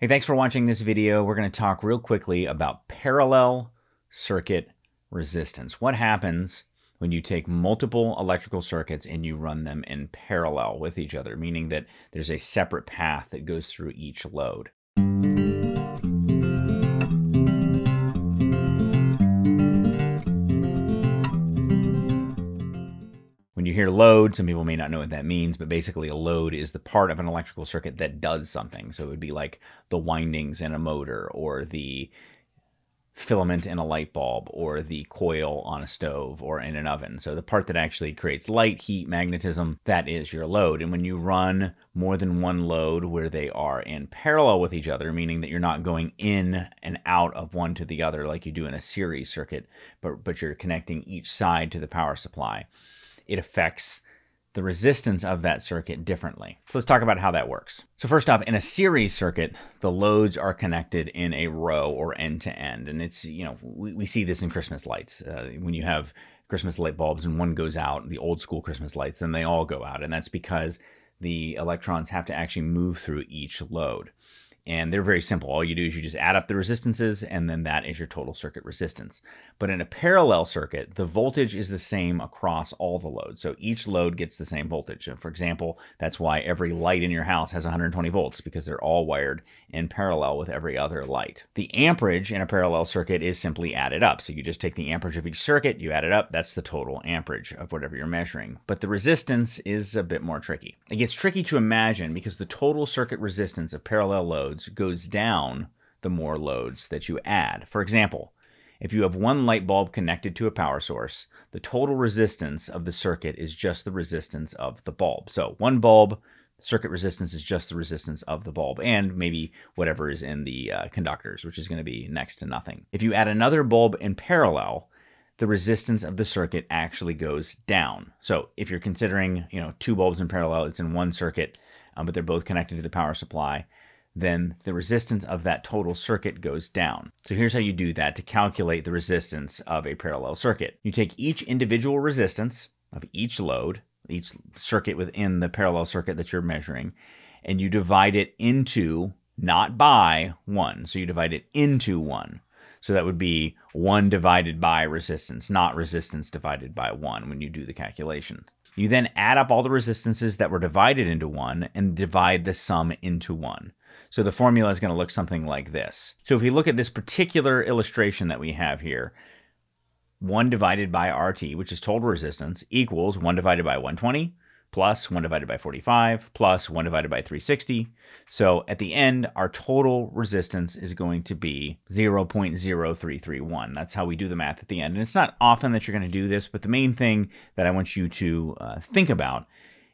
Hey, thanks for watching this video. We're going to talk real quickly about parallel circuit resistance. What happens when you take multiple electrical circuits and you run them in parallel with each other, meaning that there's a separate path that goes through each load. Hear load, some people may not know what that means, but basically a load is the part of an electrical circuit that does something. So it would be like the windings in a motor or the filament in a light bulb or the coil on a stove or in an oven. So the part that actually creates light, heat, magnetism, that is your load. And when you run more than one load where they are in parallel with each other, meaning that you're not going in and out of one to the other like you do in a series circuit, but but you're connecting each side to the power supply it affects the resistance of that circuit differently. So let's talk about how that works. So first off, in a series circuit, the loads are connected in a row or end to end. And it's, you know, we, we see this in Christmas lights. Uh, when you have Christmas light bulbs and one goes out, the old school Christmas lights, then they all go out. And that's because the electrons have to actually move through each load and they're very simple. All you do is you just add up the resistances, and then that is your total circuit resistance. But in a parallel circuit, the voltage is the same across all the loads. So each load gets the same voltage. And for example, that's why every light in your house has 120 volts, because they're all wired in parallel with every other light. The amperage in a parallel circuit is simply added up. So you just take the amperage of each circuit, you add it up, that's the total amperage of whatever you're measuring. But the resistance is a bit more tricky. It gets tricky to imagine because the total circuit resistance of parallel loads loads goes down the more loads that you add. For example, if you have one light bulb connected to a power source, the total resistance of the circuit is just the resistance of the bulb. So one bulb, circuit resistance is just the resistance of the bulb and maybe whatever is in the uh, conductors, which is going to be next to nothing. If you add another bulb in parallel, the resistance of the circuit actually goes down. So if you're considering, you know, two bulbs in parallel, it's in one circuit, um, but they're both connected to the power supply then the resistance of that total circuit goes down. So here's how you do that to calculate the resistance of a parallel circuit. You take each individual resistance of each load, each circuit within the parallel circuit that you're measuring, and you divide it into, not by, 1. So you divide it into 1. So that would be 1 divided by resistance, not resistance divided by 1 when you do the calculation. You then add up all the resistances that were divided into 1 and divide the sum into 1. So the formula is going to look something like this. So if we look at this particular illustration that we have here, 1 divided by RT, which is total resistance, equals 1 divided by 120 plus 1 divided by 45 plus 1 divided by 360. So at the end, our total resistance is going to be 0.0331. That's how we do the math at the end. And it's not often that you're going to do this, but the main thing that I want you to uh, think about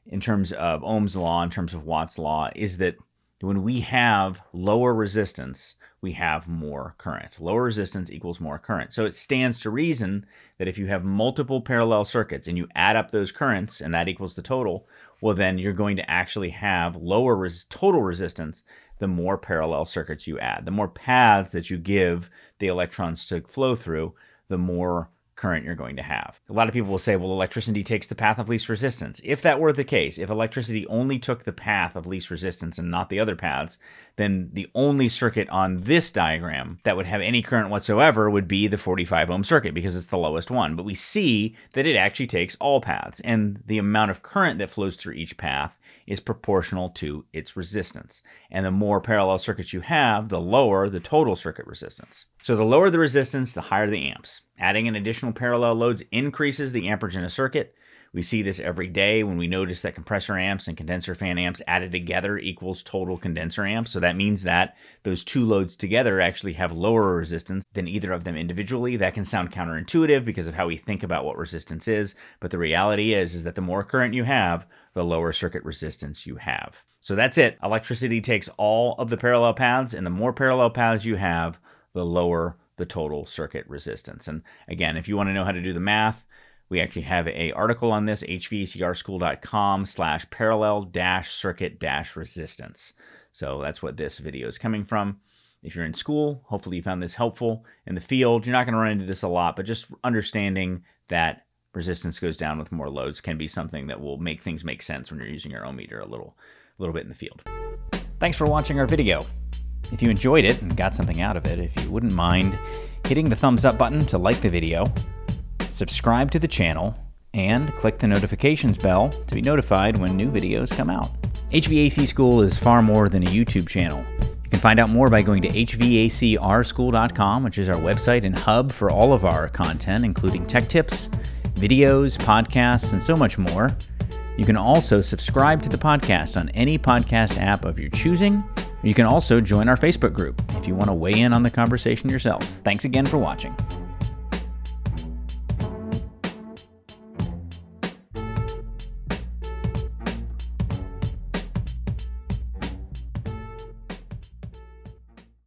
in terms of Ohm's law, in terms of Watt's law, is that when we have lower resistance, we have more current. Lower resistance equals more current. So it stands to reason that if you have multiple parallel circuits and you add up those currents and that equals the total, well, then you're going to actually have lower res total resistance the more parallel circuits you add. The more paths that you give the electrons to flow through, the more current you're going to have. A lot of people will say, well, electricity takes the path of least resistance. If that were the case, if electricity only took the path of least resistance and not the other paths, then the only circuit on this diagram that would have any current whatsoever would be the 45 ohm circuit because it's the lowest one. But we see that it actually takes all paths, and the amount of current that flows through each path is proportional to its resistance. And the more parallel circuits you have, the lower the total circuit resistance. So the lower the resistance, the higher the amps. Adding an additional parallel loads increases the amperage in a circuit, we see this every day when we notice that compressor amps and condenser fan amps added together equals total condenser amps. So that means that those two loads together actually have lower resistance than either of them individually. That can sound counterintuitive because of how we think about what resistance is, but the reality is is that the more current you have, the lower circuit resistance you have. So that's it. Electricity takes all of the parallel paths and the more parallel paths you have, the lower the total circuit resistance. And again, if you want to know how to do the math, we actually have a article on this, hvacrschool.com slash parallel dash circuit dash resistance. So that's what this video is coming from. If you're in school, hopefully you found this helpful. In the field, you're not going to run into this a lot, but just understanding that resistance goes down with more loads can be something that will make things make sense when you're using your ohm meter a little, a little bit in the field. Thanks for watching our video. If you enjoyed it and got something out of it, if you wouldn't mind hitting the thumbs up button to like the video, subscribe to the channel, and click the notifications bell to be notified when new videos come out. HVAC School is far more than a YouTube channel. You can find out more by going to hvacrschool.com, which is our website and hub for all of our content, including tech tips, videos, podcasts, and so much more. You can also subscribe to the podcast on any podcast app of your choosing. You can also join our Facebook group if you want to weigh in on the conversation yourself. Thanks again for watching.